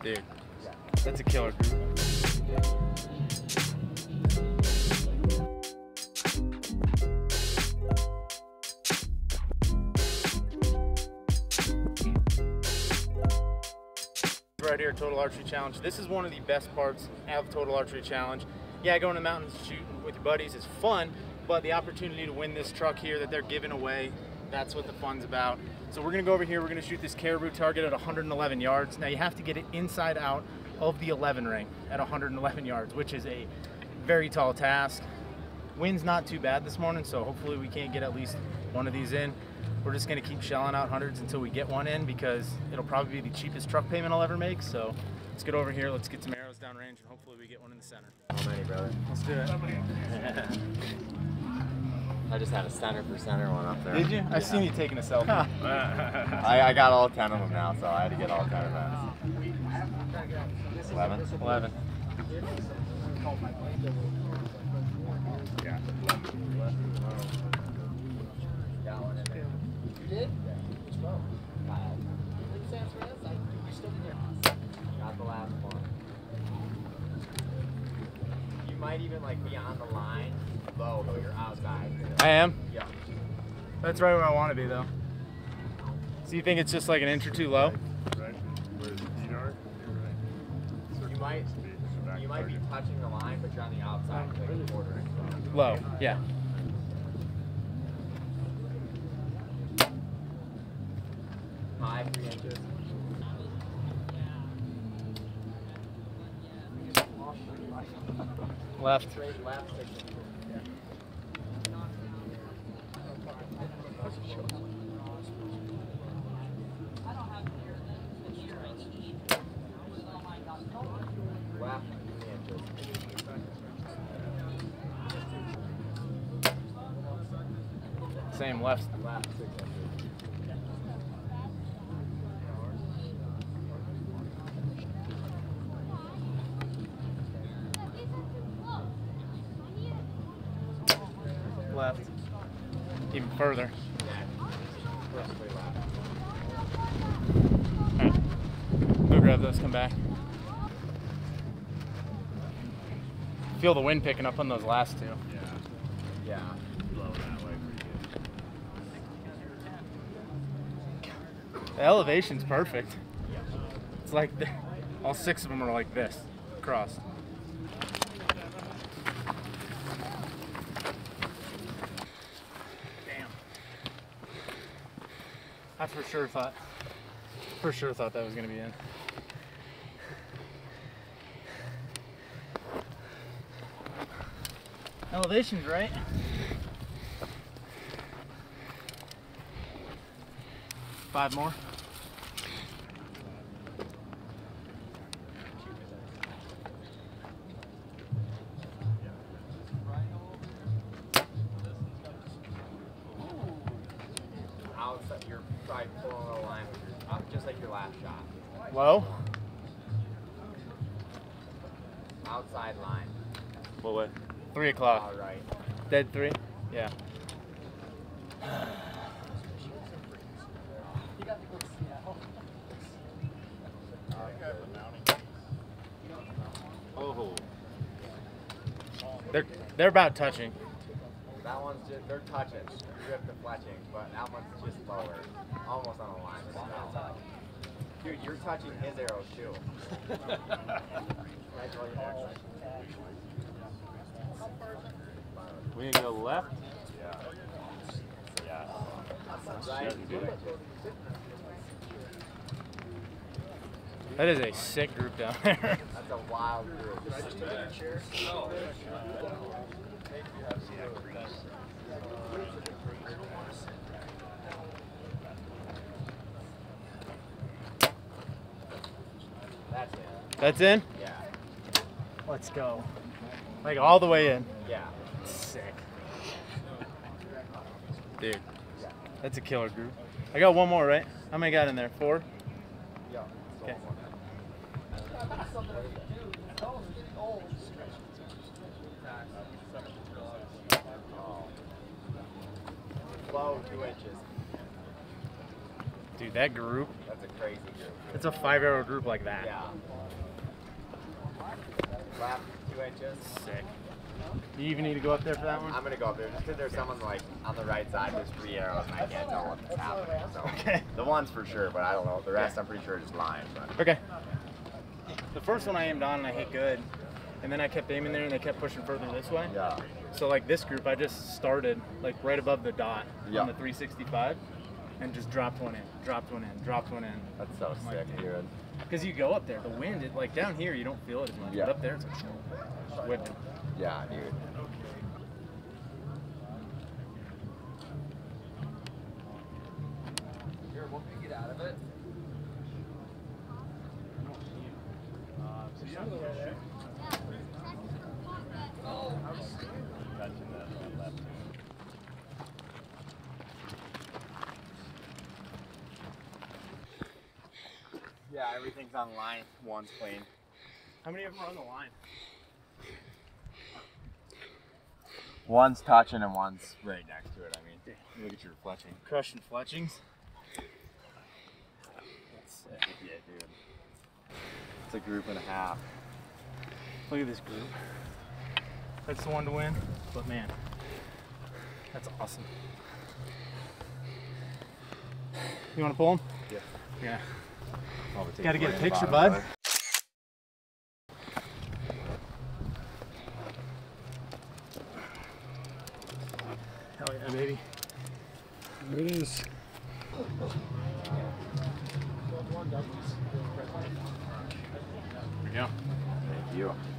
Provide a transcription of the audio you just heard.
Dude, that's a killer group. Right here, Total Archery Challenge. This is one of the best parts of Total Archery Challenge. Yeah, going to the mountains shooting with your buddies is fun, but the opportunity to win this truck here that they're giving away, that's what the fun's about. So we're gonna go over here, we're gonna shoot this caribou target at 111 yards. Now you have to get it inside out of the 11 ring at 111 yards, which is a very tall task. Wind's not too bad this morning, so hopefully we can't get at least one of these in. We're just gonna keep shelling out hundreds until we get one in because it'll probably be the cheapest truck payment I'll ever make. So let's get over here, let's get some arrows downrange, and hopefully we get one in the center. How many, brother? Let's do it. I just had a center for center one up there. Did you? I seen you taking a selfie. I, I got all 10 of them now, so I had to get all 10 of them. 11? 11. Got the last one. You might even like be on the line low, though you're outside. I am. Yeah. That's right where I want to be though. So you think it's just like an inch or two low? Right, where the feet are, you're right. You might you might be touching the line, but you're on the outside, like a quarter inch low. Low. Yeah. Five, three inches. Left. Straight inches. Left, three inches. Same left. Left. Left. Even further. Alright. Go grab those, come back. Feel the wind picking up on those last two. Yeah. Blow that way pretty good. The elevation's perfect. It's like all six of them are like this, across. Damn. I for sure thought, for sure thought that was gonna be in. Elevation's right. Five more. Outside, you're probably pulling the line with your, up just like your last shot. Low. Outside line. What way? Three o'clock. All right. Dead three? Yeah. Oh. They're they're about touching. That one's just, they're touching. Grip deflecting, but that one's just lower. Almost on the line. but. Dude, you're touching his arrows too. Right, draw your arrows. We gonna go left? Yeah. Right. That is a sick group down there. That's a wild group. That's it. That's in? Yeah. Let's go. Like all the way in. Yeah. Sick. Dude. That's a killer group. I got one more, right? How many got in there? Four? Yeah. Okay. Low two inches. Dude, that group, That's a crazy group. it's a five arrow group like that. Yeah. Lap two inches. Sick. You even need to go up there for that one? I'm gonna go up there just because there's someone like on the right side. There's three arrows and I can't tell what's happening. So Okay. the one's for sure, but I don't know. The rest I'm pretty sure just lying. But Okay. The first one I aimed on and I hit good. And then I kept aiming there and they kept pushing further this way. yeah. So like this group, I just started like right above the dot Yeah. on the 365 and just dropped one in, dropped one in, dropped one in. That's so I'm like, sick, dude. Because you go up there, the wind, it, like down here, you don't feel it as much. Yeah. But up there, it's like oh, whipping. Yeah, dude. Yeah, everything's on line. One's clean. How many of them are on the line? One's touching and one's right next to it. I mean, look at your fletching. Crushing fletchings. That's sick. Yeah, dude. It's a group and a half. Look at this group. That's the one to win. But man, that's awesome. You want to pull him? Yeah. Yeah. Probably Gotta get a picture, bottom, bud. Hell yeah, baby. There it is. There we go. Thank you.